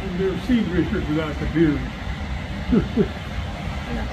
do seed research without computers. Yeah.